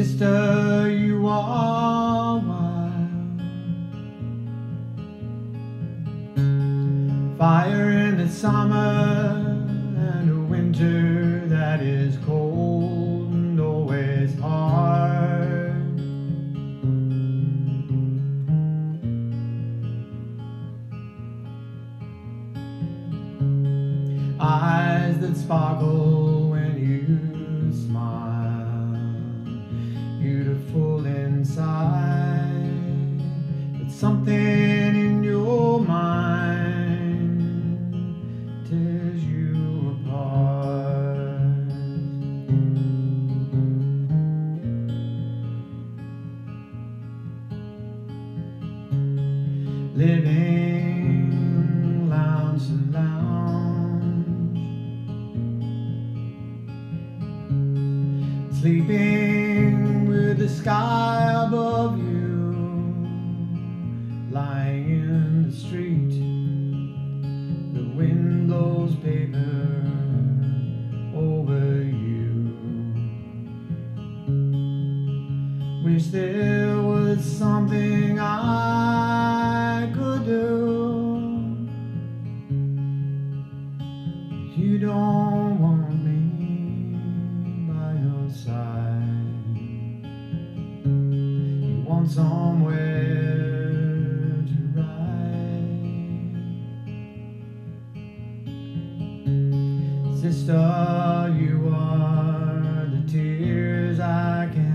Sister, you are wild. Fire in the summer and a winter that is cold and always hard. Eyes that sparkle when you smile, Living lounge to lounge, sleeping with the sky above you, lying in the street. The wind blows paper over you. Wish there was something I don't want me by your side. You want somewhere to ride. Sister, you are the tears I cannot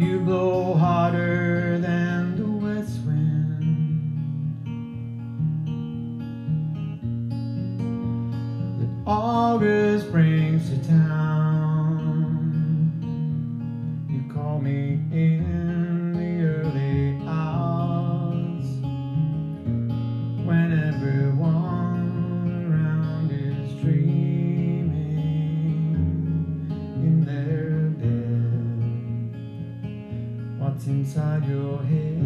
You blow harder than the west wind. That August brings to town. Inside your head?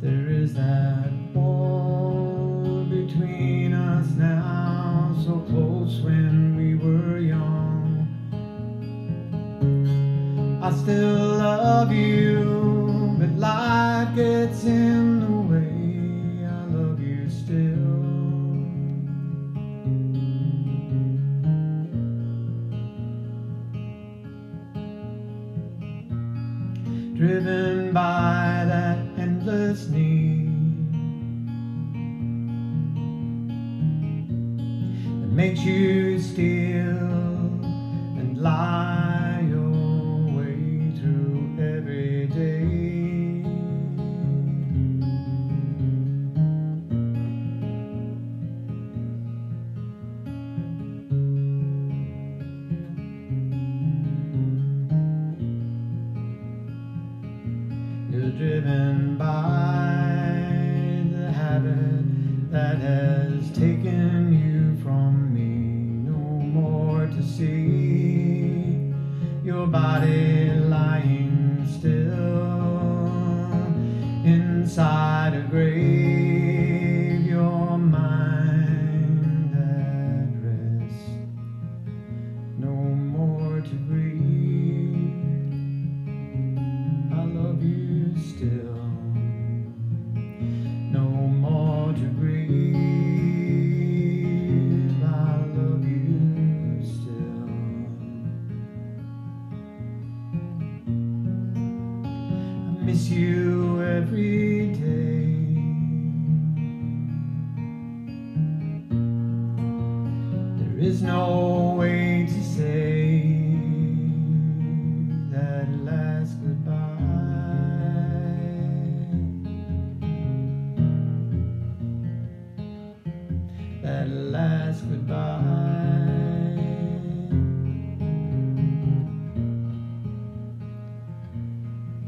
There is that wall between us now, so close when we were young. I still love you, but life gets in driven by that endless need that makes you still see your body is no way to say that last goodbye. That last goodbye.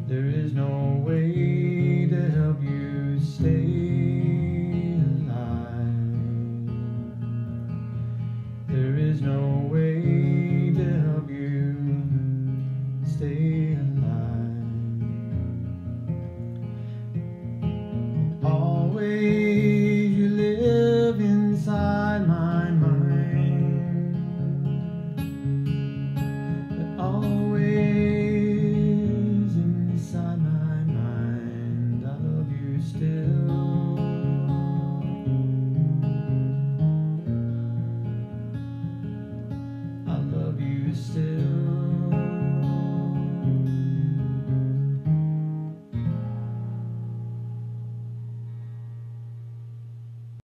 There is no way